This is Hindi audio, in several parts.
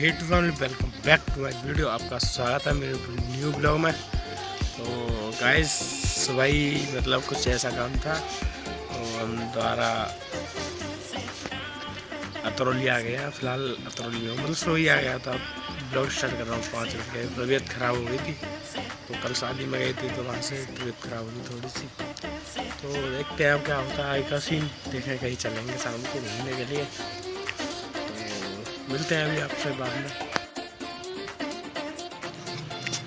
Hey to family welcome back to my video आपका स्वागत है मेरे न्यू ब्लॉग में। तो गाइस सुबह ही मतलब कुछ ऐसा काम था तो हम द्वारा अतरौली आ गया, फ़िलहाल अतरौली में मतलब सो ही आ गया था ब्लॉग स्टार्ट कर रहा हूँ, पाँच मिनट के तबीयत ख़राब हो गई थी। तो कल शादी में गई थी तो वहाँ से तबीयत ख़राब हो गई थोड़ी सी। तो देखते हैं क्या होता है आई का सीन देखें, कहीं चलेंगे शाम को घूमने के लिए। मिलते हैं अभी आपसे बाद में।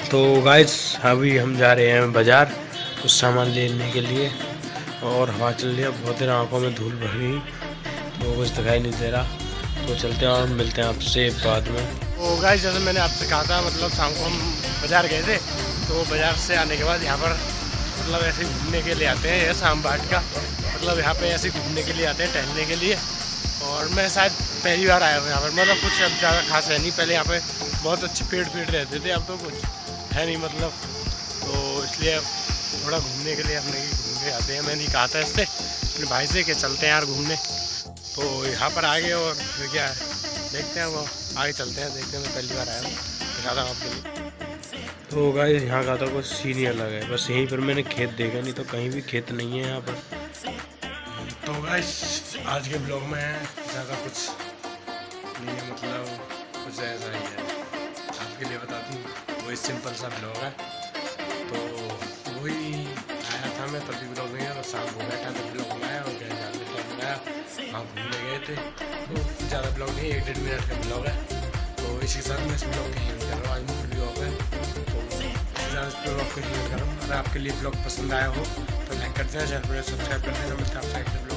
तो गाइस अभी हम जा रहे हैं बाज़ार कुछ सामान लेने के लिए और हवा चल रही है बहुत देर आँखों में धूल भर गई तो कुछ दिखाई नहीं दे रहा। तो चलते हैं और मिलते हैं आपसे बाद में। तो गाइस जैसे मैंने आपसे कहा था मतलब शाम को हम बाज़ार गए थे तो बाज़ार से आने के बाद यहाँ पर मतलब ऐसे घूमने के लिए आते हैं शाम बाट का। मतलब यहाँ पे ऐसे घूमने के लिए आते हैं टहलने के लिए। और मैं शायद पहली बार आया हूँ यहाँ पर। मतलब कुछ अब ज़्यादा खास है नहीं। पहले यहाँ पे बहुत अच्छे पेड़ पेड़ रहते थे, अब तो कुछ है नहीं मतलब। तो इसलिए थोड़ा घूमने के लिए हमने घूम के आते हैं। मैंने कहा था इससे, अपने भाई से कि चलते हैं यार घूमने। तो यहाँ पर आ गए और फिर क्या है, देखते हैं वो आगे चलते हैं, देखते हैं मैं पहली बार आया हूँ। दिखाता हूँ आपके। लिए तो गाइस यहाँ का तो कुछ सीन ही अलग है। बस यहीं पर मैंने खेत देखा, नहीं तो कहीं भी खेत नहीं है यहाँ पर। तो गाइस आज के ब्लॉग में ज़्यादा कुछ नहीं है मतलब कुछ ऐसा ही है। आपके लिए बता दूँ वही सिंपल सा ब्लॉग है। तो वही आया था मैं, तभी ब्लॉग नहीं है बस शाम को बैठा तभी ब्लॉग बनाया और गए जाने ब्लॉग बनाया। वहाँ घूमने गए थे। तो ज़्यादा ब्लॉग नहीं, एक डेढ़ मिनट का ब्लॉग है। तो इसी के साथ मैं इस ब्लॉग कहीं कर रहा हूँ, आज ब्लॉग है। तो इस ब्लॉग को कर। रहा हूँ अगर आपके लिए ब्लॉग पसंद आया हो तो लाइक करते हैं, चैनल सब्सक्राइब करते हैं मिलता है आपसे